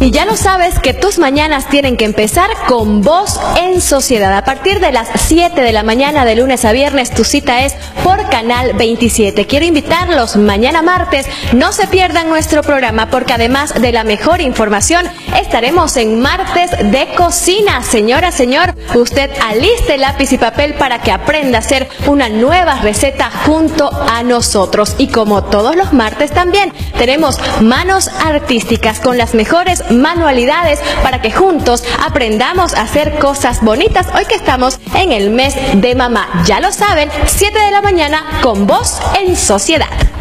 Y ya lo sabes que tus mañanas tienen que empezar con Voz en Sociedad. A partir de las 7 de la mañana de lunes a viernes, tu cita es por Canal 27. Quiero invitarlos mañana martes. No se pierdan nuestro programa porque además de la mejor información, estaremos en martes de cocina. Señora, señor, usted aliste lápiz y papel para que aprenda a hacer una nueva receta junto a nosotros. Y como todos los martes también, tenemos manos artísticas con las mejores manualidades para que juntos aprendamos a hacer cosas bonitas hoy que estamos en el mes de mamá. Ya lo saben, 7 de la mañana con vos en sociedad.